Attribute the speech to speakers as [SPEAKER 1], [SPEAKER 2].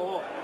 [SPEAKER 1] โอ้